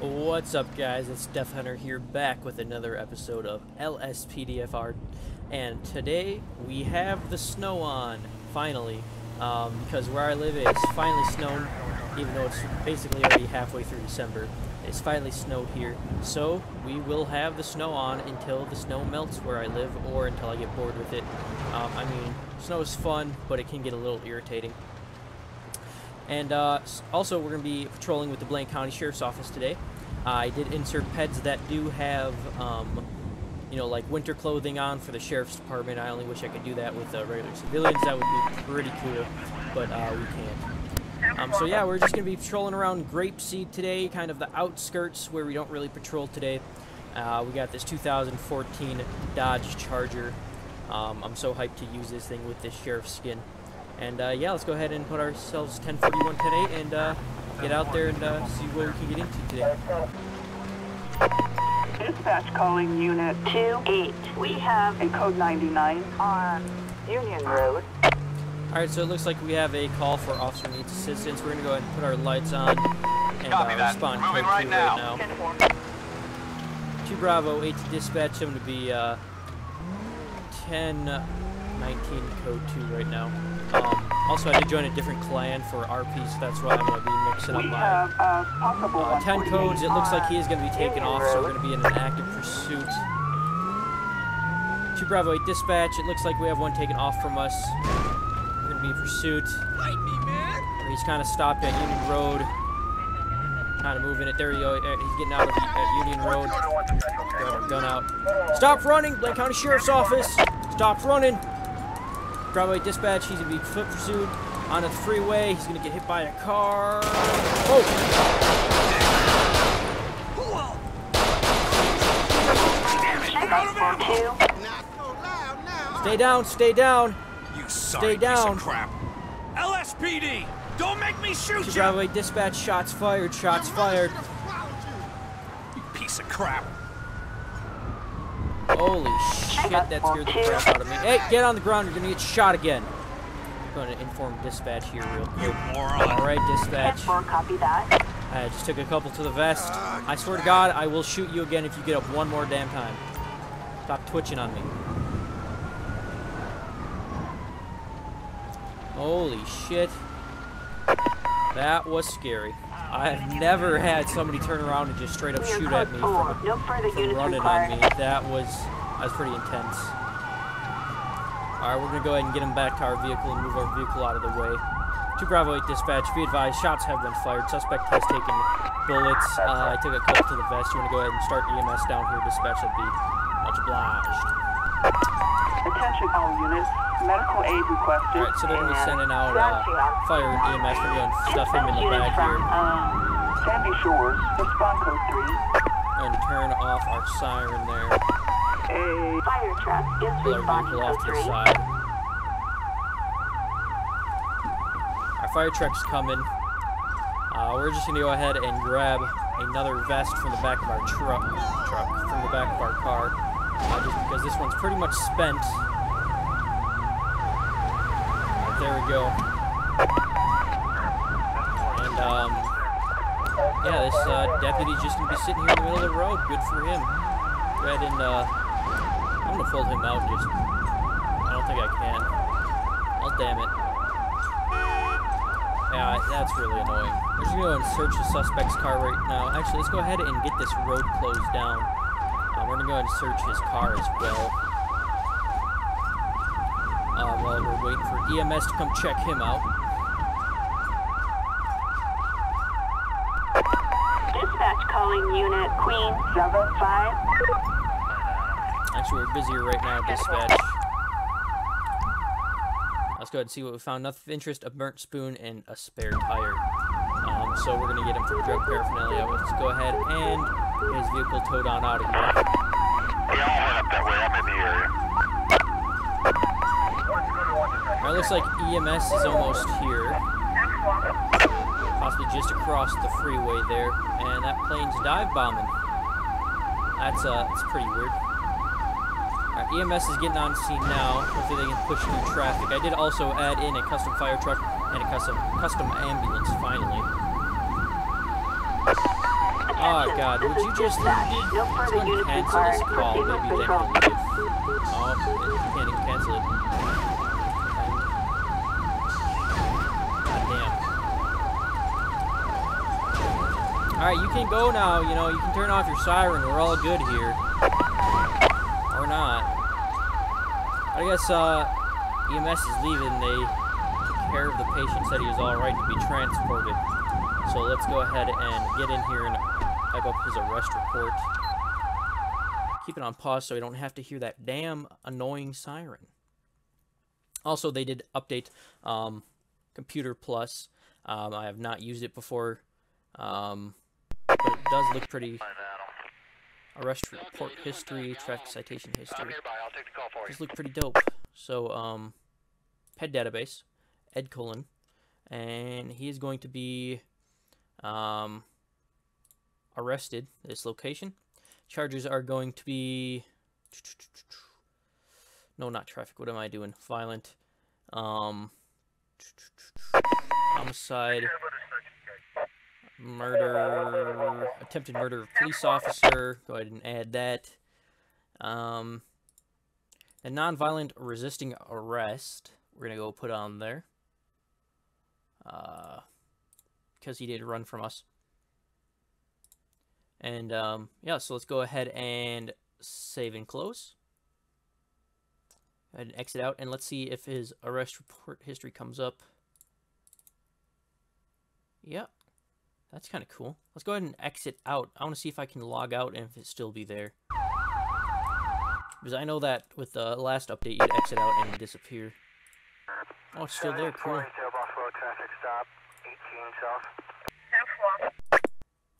What's up guys, it's Death Hunter here back with another episode of LSPDFR and today we have the snow on, finally, um, because where I live it's finally snowed, even though it's basically already halfway through December. It's finally snowed here, so we will have the snow on until the snow melts where I live or until I get bored with it. Um, I mean, snow is fun, but it can get a little irritating. And uh, also, we're going to be patrolling with the Blaine County Sheriff's Office today. Uh, I did insert peds that do have, um, you know, like winter clothing on for the Sheriff's Department. I only wish I could do that with uh, regular civilians. That would be pretty cool, but uh, we can't. Um, so yeah, we're just going to be patrolling around Grapeseed today, kind of the outskirts where we don't really patrol today. Uh, we got this 2014 Dodge Charger. Um, I'm so hyped to use this thing with this Sheriff's skin. And uh, yeah, let's go ahead and put ourselves 1041, today and uh, get out there and uh, see what we can get into today. Dispatch calling Unit 2-8. We have a code 99 on Union Road. Alright, so it looks like we have a call for officer needs assistance. We're going to go ahead and put our lights on and uh, respond Moving code right 2 now. right now. 2 Bravo, 8 to dispatch. I'm going to be uh, 10, 19 code 2 right now. Also, I did join a different clan for RP, so that's why I'm going to be mixing up my have a possible uh, 10 codes. It looks like he is going to be taken off, so we're going to be in an active pursuit. 2 Bravo 8 dispatch. It looks like we have one taken off from us. We're going to be in pursuit. He's kind of stopped at Union Road. Kind of moving it. There he go. Uh, He's getting out of the, at Union Road. Got our gun out. Stop running! Blaine County Sheriff's Office! Stop running! 8 dispatch. He's going to be foot pursued on the freeway. He's going to get hit by a car. Oh! Stay down, stay down. You sorry down. piece of crap. LSPD, don't make me shoot you. 8 dispatch, shots fired, shots fired. You piece of crap. Holy shit, that scared the crap out of me. Hey, get on the ground, you're gonna get shot again. I'm going to inform dispatch here real quick. Alright, dispatch. copy that. I just took a couple to the vest. I swear to God, I will shoot you again if you get up one more damn time. Stop twitching on me. Holy shit. That was scary. I've never had somebody turn around and just straight up shoot at me from, No further from running on me. That was that was pretty intense. Alright, we're gonna go ahead and get him back to our vehicle and move our vehicle out of the way. 2 Bravo 8 dispatch, be advised, shots have been fired. Suspect has taken bullets. Uh, I took a couple to the vest. You want to go ahead and start EMS down here, dispatch? That'd be much obliged. Attention all units. Medical aid requested. Alright, so they're to be sending out uh, fire and EMS. We're to stuff him in the back units here. um, Sandy Shores. Respond code 3. And turn off our siren there. A fire truck is responding code to the 3. side. Our fire truck's coming. Uh, we're just gonna go ahead and grab another vest from the back of our truck, truck from the back of our car, uh, just because this one's pretty much spent. There we go. And um, yeah, this uh, deputy's just gonna be sitting here in the middle of the road. Good for him. Go ahead and uh, I'm gonna fold him out. Just I don't think I can. Oh damn it. Yeah, that's really annoying. We're just gonna go and search the suspect's car right now. Actually, let's go ahead and get this road closed down. Gonna go ahead and search his car as well. Uh, while we're waiting for EMS to come check him out. Dispatch calling unit Queen 7-5. Actually, we're busier right now, dispatch. Let's go ahead and see what we found. Nothing of interest, a burnt spoon, and a spare tire. Um, so we're going to get him for drug paraphernalia. Let's go ahead and his vehicle towed on out of here. That looks like EMS is almost here. Possibly just across the freeway there. And that plane's dive bombing. That's, uh, that's pretty weird. EMS is getting on scene now. Hopefully they can push through traffic. I did also add in a custom fire truck and a custom custom ambulance finally. Oh god, would you just Dispatch, no Let's further go and units cancel this call. Maybe patrol. he'll leave. Oh, you can't cancel it. God damn. Alright, you can go now. You know, you can turn off your siren. We're all good here. Or not. I guess, uh, EMS is leaving. They took care of the patient, said he was alright to be transported. So let's go ahead and get in here and type up his arrest report. Keep it on pause so I don't have to hear that damn annoying siren. Also, they did update um, Computer Plus. Um, I have not used it before, um, but it does look pretty. Arrest report history, traffic citation history. Does look pretty dope. So, um, ped database, Ed Cullen, and he is going to be um, arrested this location. Charges are going to be no, not traffic. What am I doing? Violent, um, homicide, murder, attempted murder of police officer. Go ahead and add that. Um, a nonviolent resisting arrest. We're gonna go put on there. Uh, because he did run from us. And um, yeah, so let's go ahead and save and close. And exit out, and let's see if his arrest report history comes up. Yep, that's kind of cool. Let's go ahead and exit out. I want to see if I can log out and if it still be there. Because I know that with the last update, you'd exit out and disappear. Oh, it's still there. Cool. traffic stop, 18 south.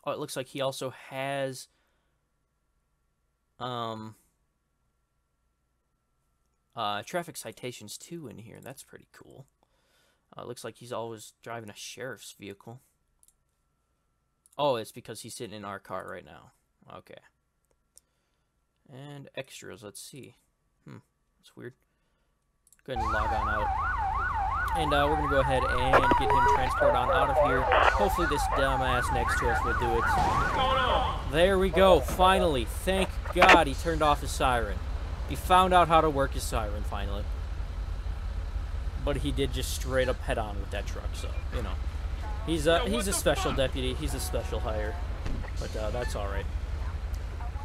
Oh, it looks like he also has um uh traffic citations too in here. That's pretty cool. Uh, looks like he's always driving a sheriff's vehicle. Oh, it's because he's sitting in our car right now. Okay. And extras, let's see. Hmm, that's weird. Go ahead and log on out. And uh, we're going to go ahead and get him transported on out of here. Hopefully this dumbass next to us will do it. There we go, finally. Thank God he turned off his siren. He found out how to work his siren, finally. But he did just straight up head on with that truck, so, you know. He's a, he's a special deputy. He's a special hire. But uh, that's alright.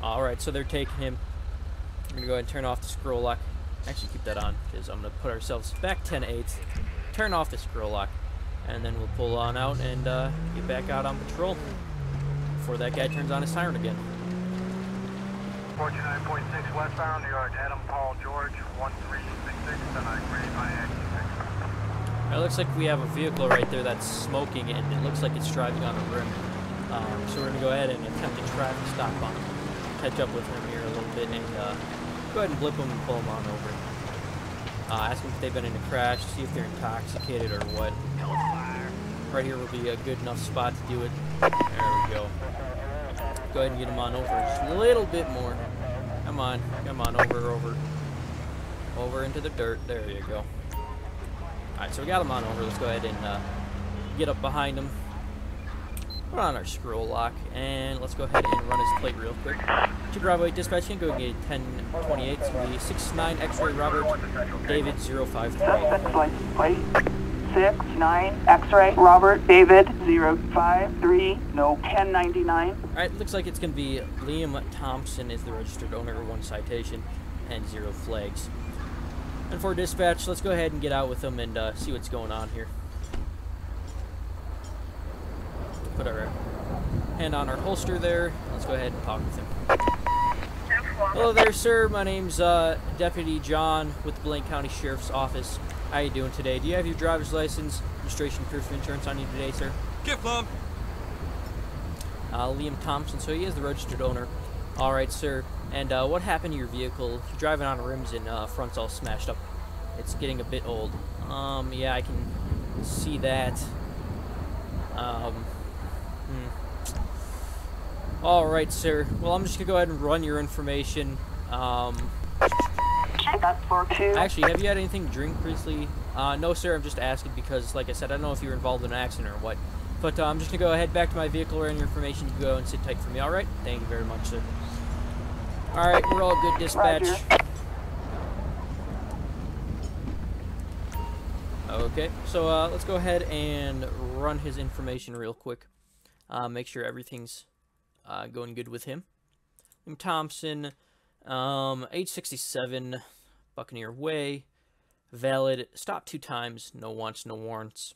Alright, so they're taking him. We're going to go ahead and turn off the scroll lock. Actually, keep that on, because I'm going to put ourselves back 10 8 turn off the scroll lock, and then we'll pull on out and uh, get back out on patrol before that guy turns on his siren again. 49.6 westbound, New York, Adam Paul George, 1366, and I It looks like we have a vehicle right there that's smoking, and it looks like it's driving on a rim. Um, so we're going to go ahead and attempt a traffic stop on him, catch up with him here a little bit, and uh, go ahead and blip him and pull him on over. Uh, ask them if they've been in a crash, see if they're intoxicated or what. Right here will be a good enough spot to do it. There we go. Go ahead and get them on over just a little bit more. Come on, come on, over, over. Over into the dirt. There you go. Alright, so we got them on over. Let's go ahead and uh, get up behind him. Put on our scroll lock, and let's go ahead and run his plate real quick. To Bravo 8 dispatch, can go get 1028 to the 69 X-ray Robert David 053. Suspect's license plate. Six nine X-ray Robert David zero five three no ten ninety nine. Alright, looks like it's going to be Liam Thompson is the registered owner, one citation, and zero flags. And for dispatch, let's go ahead and get out with them and uh, see what's going on here. Put our hand on our holster there. Let's go ahead and talk with him. Hello there, sir. My name's uh, Deputy John with the Blaine County Sheriff's Office. How you doing today? Do you have your driver's license, registration, proof of insurance on you today, sir? Gift lump. Uh, Liam Thompson, so he is the registered owner. All right, sir. And uh, what happened to your vehicle? You're driving on rims and uh, front's all smashed up. It's getting a bit old. Um, yeah, I can see that. Um. All right, sir. Well, I'm just gonna go ahead and run your information. Um, Check up for two. actually, have you had anything to drink recently? Uh, no, sir. I'm just asking because, like I said, I don't know if you were involved in an accident or what. But uh, I'm just gonna go ahead back to my vehicle or any information. You go and sit tight for me. All right. Thank you very much, sir. All right, we're all good. Dispatch. Roger. Okay, so uh, let's go ahead and run his information real quick. Uh, make sure everything's uh, going good with him. Liam Thompson, um, age 67, Buccaneer Way, valid, stopped two times, no wants, no warrants.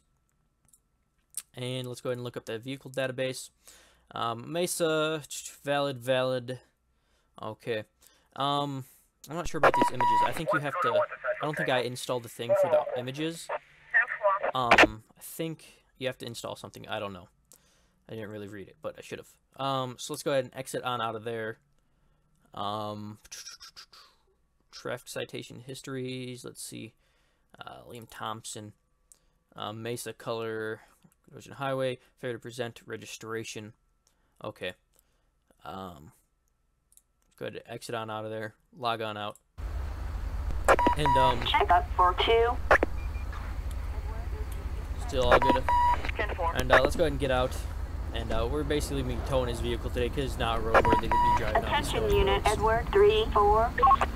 And let's go ahead and look up the vehicle database. Um, Mesa, valid, valid. Okay. Um, I'm not sure about these images. I think you have to. I don't think I installed the thing for the images. Um, I think you have to install something. I don't know. I didn't really read it, but I should have. Um, so let's go ahead and exit on out of there. Um, traffic citation histories. Let's see. Uh, Liam Thompson. Um, Mesa Color. Ocean Highway. Fair to present registration. Okay. Um, go ahead and exit on out of there. Log on out. And, um, Check up for two. still all good. And uh, let's go ahead and get out. And uh, we're basically be towing his vehicle today because it's not roadworthy to be driving on the Attention snowy unit, roads. Edward, three, four.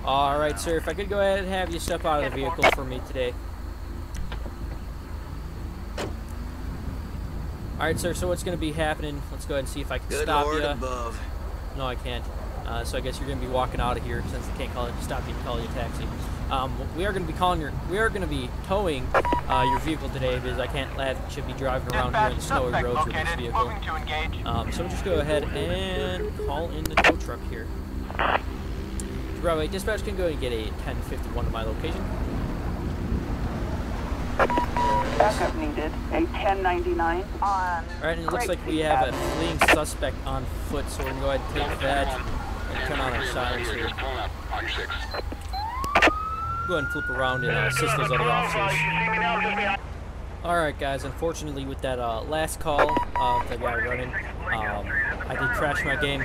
All right, sir. If I could go ahead and have you step out of the vehicle for me today. All right, sir. So what's going to be happening? Let's go ahead and see if I can Good stop Lord you. above. No, I can't. Uh, so I guess you're going to be walking out of here since I can't call it, stop you and call you a taxi. Um, we are going to be calling your, we are going to be towing uh, your vehicle today because I can't let you be driving around here in the snowy suspect roads with this vehicle. Moving to engage. Um, so just go ahead and call in the tow truck here. Broadway dispatch can go and get a 1051 to my location. Backup needed, a ten ninety-nine. On. All right, and it looks like we have a fleeing suspect on foot, so we're gonna go ahead and take that and turn on our sirens here. Go ahead and flip around and uh, assist those other officers. All right, guys. Unfortunately, with that uh, last call of the guy running, um, I did crash my game.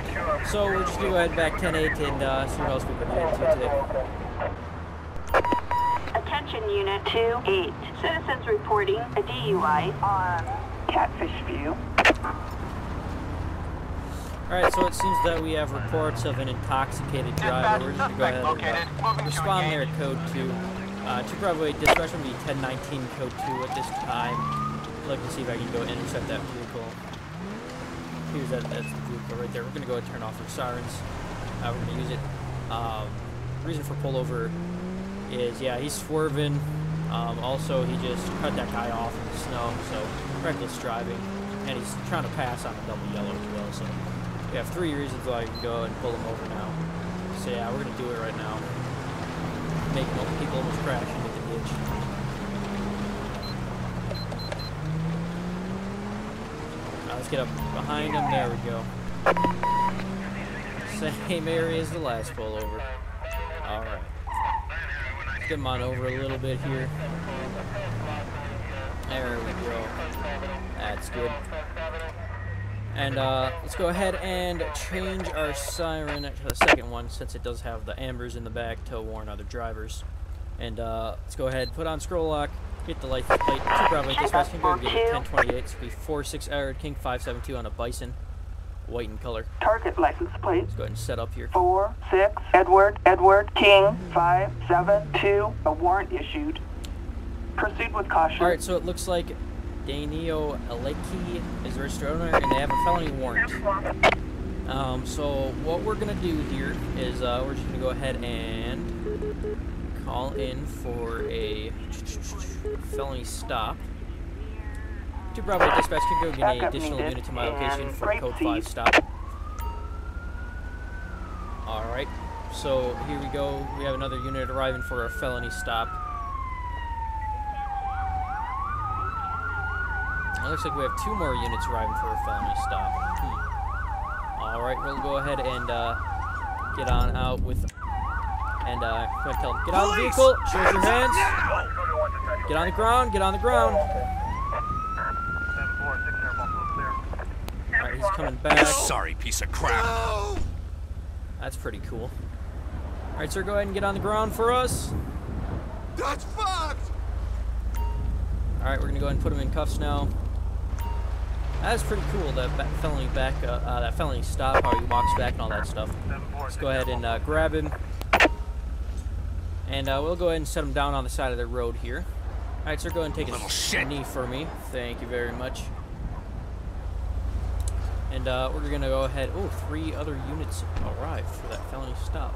So we'll just go ahead back 10-8 and uh, see what else we can get into today. Attention unit two, eight. Citizens reporting a DUI on Catfish View. Alright, so it seems that we have reports of an intoxicated driver. We're just going to go ahead and uh, respond there at code 2. Uh, 2 Broadway dispatch will be 1019 code 2 at this time. I'd like to see if I can go intercept that vehicle. Here's that, that's the vehicle right there. We're going to go ahead and turn off our sirens. Uh, we're going to use it. Um, reason for pullover is, yeah, he's swerving. Um, also, he just cut that guy off in the snow, so reckless driving. And he's trying to pass on a double yellow as well, so we have three reasons why you can go and pull them over now. So yeah, we're gonna do it right now. Make people almost crash into the ditch. Now let's get up behind them. There we go. Same area as the last pullover. All right. Let's get him on over a little bit here. There we go. That's good. And uh, let's go ahead and change our siren to the second one since it does have the ambers in the back to warn other drivers. And uh, let's go ahead, put on scroll lock, get the license plate. Two Bravo dispatch can go and get it 1028. It's gonna be 46 Edward King 572 on a Bison, white in color. Target license plate Let's go ahead and set up here. four, six, Edward, Edward, King, five, seven, two. A warrant issued. Proceed with caution. All right, so it looks like Danio Aleki is the registered owner, and they have a felony warrant. Um, so what we're gonna do here is uh, we're just gonna go ahead and call in for a felony stop. Two Bravo dispatch can go get an additional unit to my location for code five stop. All right, so here we go. We have another unit arriving for a felony stop. It looks like we have two more units arriving for a felony stop. Hmm. All right, we'll go ahead and uh, get on out with, and uh, go ahead and tell them, get out of the vehicle, show us your Hands hands, up now! get on the ground, get on the ground. 746 airport blue clear. All right, he's coming back. Sorry, piece of crap. That's pretty cool. All right, sir, go ahead and get on the ground for us. That's fucked! All right, we're gonna go ahead and put him in cuffs now. That's pretty cool. That ba felony back, uh, uh, that felony stop, how he walks back and all that stuff. Let's go ahead and uh, grab him, and uh, we'll go ahead and set him down on the side of the road here. All right, sir, go ahead and take Little a shit. knee for me. Thank you very much. And uh, we're gonna go ahead. Oh, three other units arrived for that felony stop.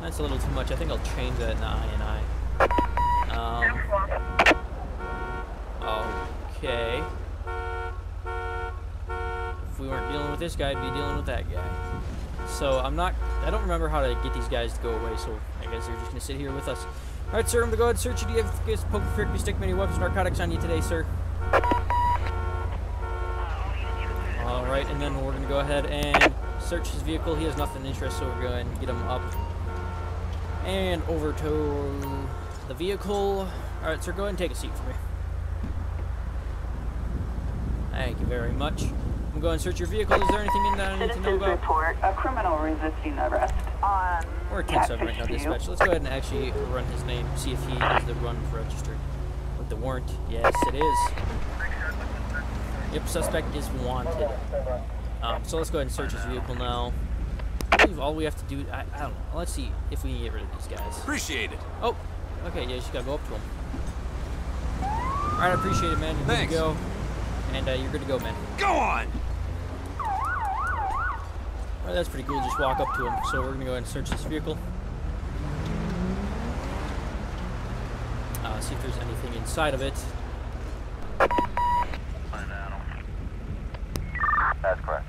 That's a little too much. I think I'll change that in the I and I. Um, okay. If we weren't dealing with this guy, I'd be dealing with that guy. So I'm not. I don't remember how to get these guys to go away. So I guess they're just gonna sit here with us. All right, sir. I'm gonna go ahead and search you. Do you have this poker, frisbee, stick, many weapons, narcotics on you today, sir? All right, and then we're gonna go ahead and search his vehicle. He has nothing of interest, so we're going to get him up and over to the vehicle. All right, sir. Go ahead and take a seat for me. Thank you very much. I'm going to search your vehicle. Is there anything in that I need to know about? report a criminal resisting arrest on We're at 10 7 right now, dispatch. Let's go ahead and actually run his name, see if he is the run registered with the warrant. Yes, it is. Yep, suspect is wanted. Um, so let's go ahead and search his vehicle now. I believe all we have to do, I, I don't know. Let's see if we can get rid of these guys. Appreciate it. Oh, okay, yeah, you just gotta go up to him. Alright, I appreciate it, man. You're Thanks. good to go. And uh, you're good to go, man. Go on. Alright, that's pretty cool. Just walk up to him. So we're gonna go ahead and search this vehicle. Uh, see if there's anything inside of it. That's correct.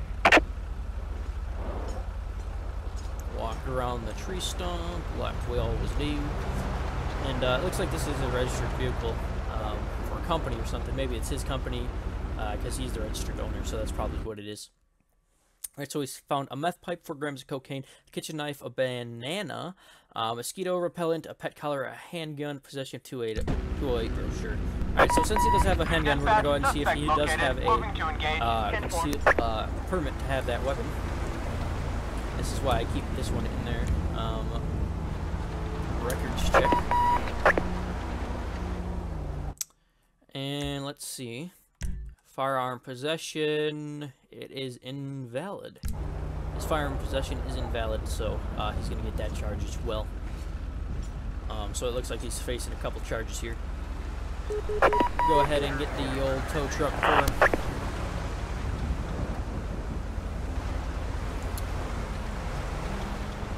Walk around the tree stump, like we always do. And uh, it looks like this is a registered vehicle um, for a company or something. Maybe it's his company because he's the registered owner, so that's probably what it is. Alright, so he's found a meth pipe, 4 grams of cocaine, a kitchen knife, a banana, uh, mosquito repellent, a pet collar, a handgun, possession of 208, 208 brochure. Alright, so since he does have a handgun, we're going to go ahead and see if he does have a uh, uh, permit to have that weapon. This is why I keep this one in there. Um, records check. And let's see. Firearm possession. It is invalid. His firearm possession is invalid, so uh, he's going to get that charge as well. Um, so it looks like he's facing a couple charges here. Go ahead and get the old tow truck for him.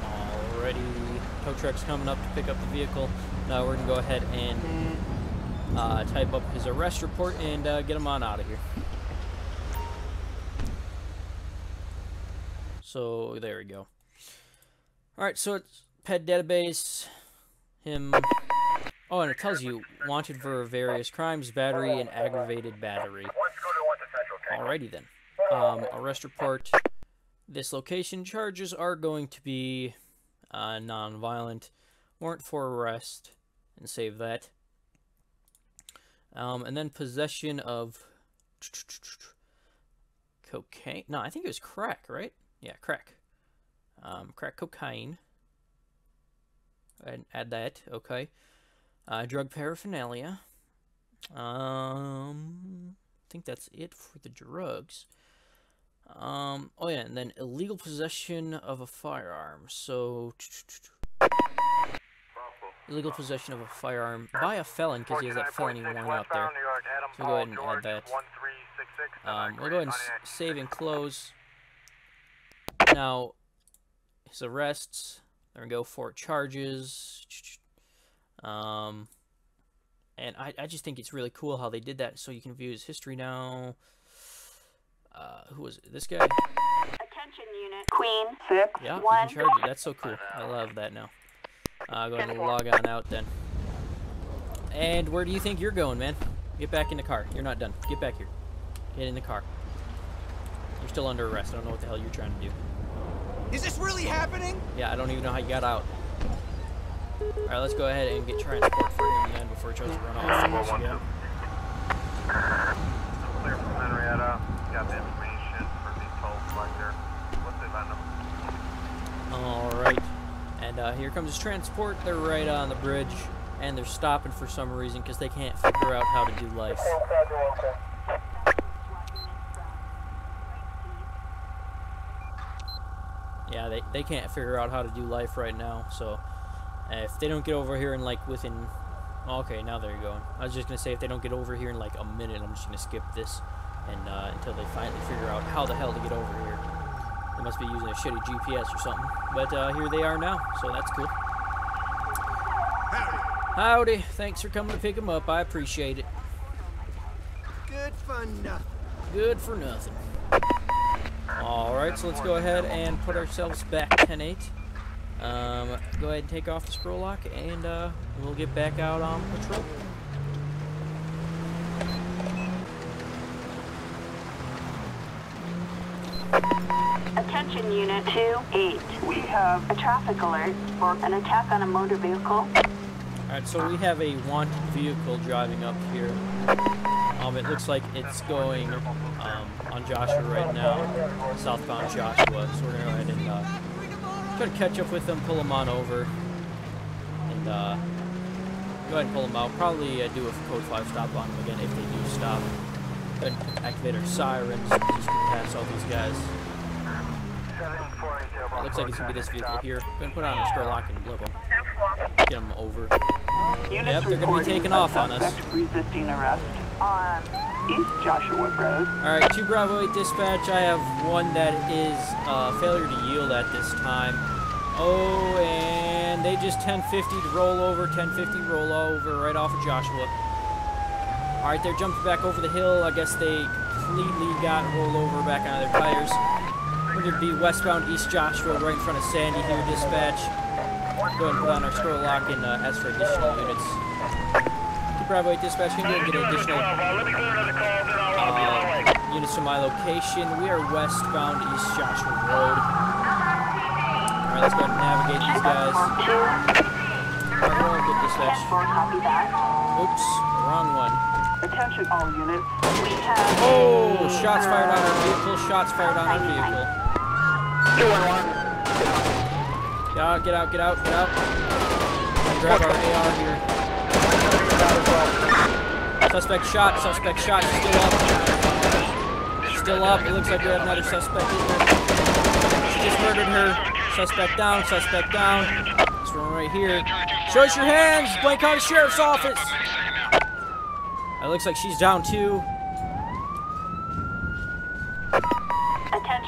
Alrighty, tow truck's coming up to pick up the vehicle. Now we're gonna go ahead and uh, type up his arrest report and uh, get him on out of here. So there we go. Alright, so it's ped database, him. Oh, and it tells you wanted for various crimes, battery, and aggravated battery. Alrighty then. Um, arrest report. This location charges are going to be uh, non-violent. Warrant for arrest, and save that. Um, and then possession of cocaine. No, I think it was crack, right? Yeah, crack. Um, crack cocaine. And add that. Okay. Uh, drug paraphernalia. Um, I think that's it for the drugs. Um, oh yeah, and then illegal possession of a firearm. So, illegal possession of a firearm by a felon because he has that felony warrant out there. So go ahead and add that. Um, we'll go ahead and save and close. Now, his arrests. There we go. Four charges. Um, and I, I just think it's really cool how they did that. So you can view his history now. Uh, who was it? This guy? Attention unit. Queen six Yeah, one. That's so cool. I love that now. Uh, go ahead and log on out then. And where do you think you're going, man? Get back in the car. You're not done. Get back here. Get in the car. You're still under arrest. I don't know what the hell you're trying to do. Is this really happening? Yeah, I don't even know how you got out. Alright, let's go ahead and get transport for him then before he tries to run off. Yeah. Clear from Henrietta. Got the information for the toll collector. What's the event number? Alright. And uh, here comes his transport. They're right on the bridge. And they're stopping for some reason because they can't figure out how to do life. Yeah, they, they can't figure out how to do life right now. So uh, if they don't get over here in like within, okay, now they're going. I was just gonna say if they don't get over here in like a minute, I'm just gonna skip this, and uh, until they finally figure out how the hell to get over here. They must be using a shitty GPS or something. But uh, here they are now, so that's cool. Howdy. Thanks for coming to pick them up. I appreciate it. Good for nothing. Good for nothing. Alright, so let's go ahead and put ourselves back 10-8. Um, go ahead and take off the scroll lock, and uh, we'll get back out on patrol. Attention Unit 2-8. We have A traffic alert for an attack on a motor vehicle. Alright, so we have a wanted vehicle driving up here. Um, it looks like it's going on Joshua right now, southbound Joshua. So we're gonna go ahead and uh, try to catch up with them, pull them on over, and uh, go ahead and pull them out. Probably uh, do a code 5 stop on them again if they do stop. Go and activate our sirens just to pass all these guys. It looks like it's gonna be this vehicle here. Go and put on a scroll lock and blip them. Get them over. units Yep, they're gonna be taking off on us. resisting arrest on East Joshua Road. Alright, 2 Bravo 8 dispatch. I have one that is uh, failure to yield at this time. Oh, and they just 1050 to roll over, 1050 roll over right off of Joshua. Alright, they're jumping back over the hill. I guess they completely got rolled over back onto their tires. We're going to be westbound East Joshua right in front of Sandy here, dispatch. Go ahead and put on our scroll lock and uh, ask for additional units. 2 Bravo 8 dispatch, can you get additional uh, units to my location. We are westbound East Joshua Road. Alright, let's go ahead and navigate these guys. Alright, good dispatch. 10-4, copy that. Oops, wrong one. Attention all units. We have Oh, shots fired on our vehicle, shots fired on our vehicle. Get out, get out, get out, get out. Grab our AR here. Suspect shot, suspect shot, still up. Still up, it looks like we have another suspect. She just murdered her. Suspect down, suspect down. This one right here. Show us your hands, Blaine County Sheriff's Office. It looks like she's down too.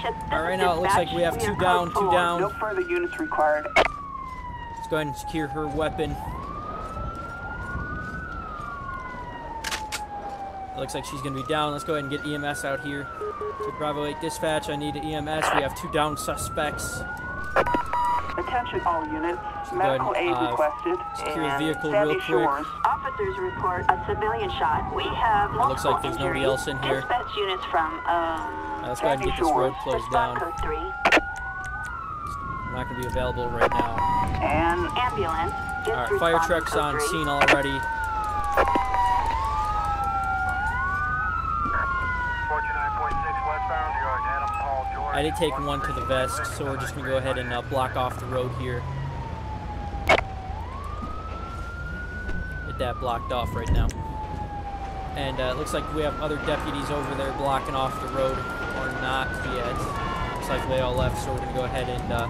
attention. All right, now it looks like we have two down, two down. No further units required. Let's go ahead and secure her weapon. Looks like she's going to be down. Let's go ahead and get EMS out here. To Bravo 8 dispatch, I need EMS. We have two down suspects. Attention all units. Should go ahead Medical aid uh, requested. secure in vehicle Sandy real quick. Shores. Officers report a civilian shot. We have multiple looks like there's nobody else in here. Dispatch units from um. Now let's go ahead and get this road closed down. code three. I'm not going to be available right now. And Ambulance. Alright, fire truck's on three. scene already. 49.6 westbound, you are Adam Paul George. I did take one to the vest, so we're just going to go ahead and uh, block off the road here. Get that blocked off right now. And uh, it looks like we have other deputies over there blocking off the road, or not yet. Looks like they all left, so we're going to go ahead and uh,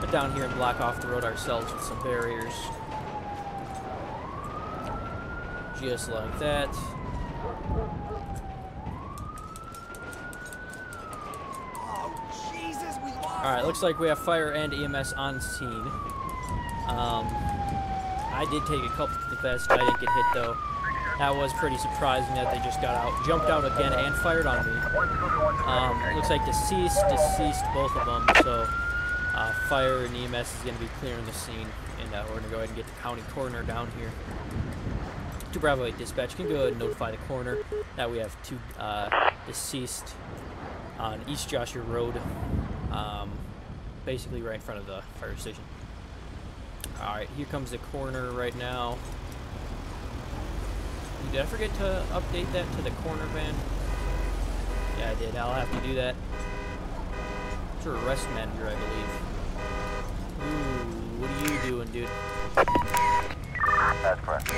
get down here and block off the road ourselves with some barriers. Just like that. Oh, Jesus, we lost. Alright, looks like we have fire and EMS on scene. Um, I did take a couple to the vest. I didn't get hit though. That was pretty surprising that they just got out, jumped out again, and fired on me. Um, looks like deceased, deceased, both of them. So, uh, fire and EMS is going to be clearing the scene, and uh, we're going to go ahead and get the county coroner down here. To Bravo 8 dispatch, can go ahead and notify the coroner that we have two uh, deceased on East Joshua Road, um, basically right in front of the fire station. All right, here comes the coroner right now. Did I forget to update that to the corner van? Yeah, I did. I'll have to do that. It's your arrest manager, I believe. Ooh, what are you doing, dude? That's correct.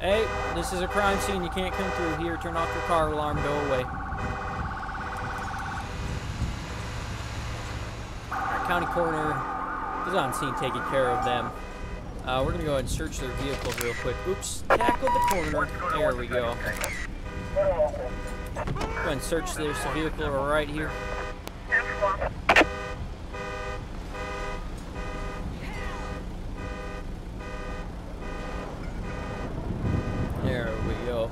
Hey, this is a crime scene. You can't come through here. Turn off your car alarm. Go away. County coroner is on scene taking care of them. Uh, we're gonna go ahead and search their vehicle real quick. Oops, tackled the coroner. There we go. Go ahead and search this vehicle right here. There we go.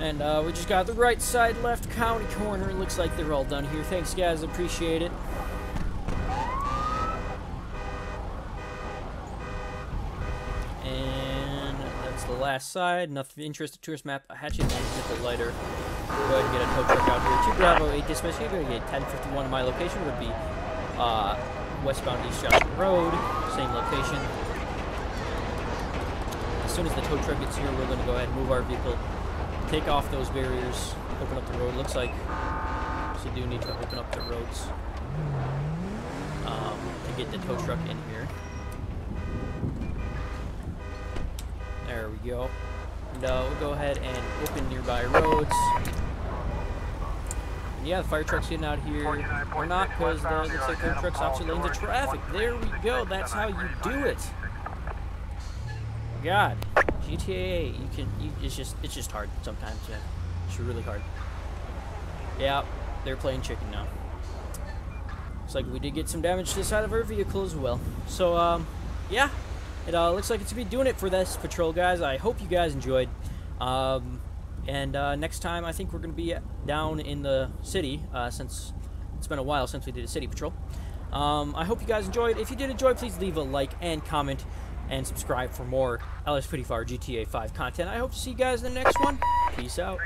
And uh, we just got the right side left county corner. Looks like they're all done here. Thanks, guys. Appreciate it. And that's the last side. Enough interest tourist map. Hatchet and get the lighter. Go ahead and get a tow truck out here. 2 Bravo 8 dispatch. You're get 1051. My location would be uh, westbound East Joshua Road. Same location. As soon as the tow truck gets here, we're going to go ahead and move our vehicle take off those barriers, open up the road. Looks like we do need to open up the roads um, to get the tow truck in here. There go. And uh, we'll go ahead and open nearby roads. And yeah, the fire truck's getting out here. Or not, because the looks like the truck's opposite lanes of traffic. There we go. That's how you do it. God. GTA, you can, you, it's just, it's just hard sometimes, yeah. It's really hard. Yeah, they're playing chicken now. Looks like we did get some damage to the side of our vehicle as well. So, um, yeah, it uh, looks like it's going to be doing it for this patrol, guys. I hope you guys enjoyed. Um, and uh, next time, I think we're going to be down in the city, uh, since it's been a while since we did a city patrol. Um, I hope you guys enjoyed. If you did enjoy, please leave a like and comment and subscribe for more LS54 GTA 5 content. I hope to see you guys in the next one. Peace out.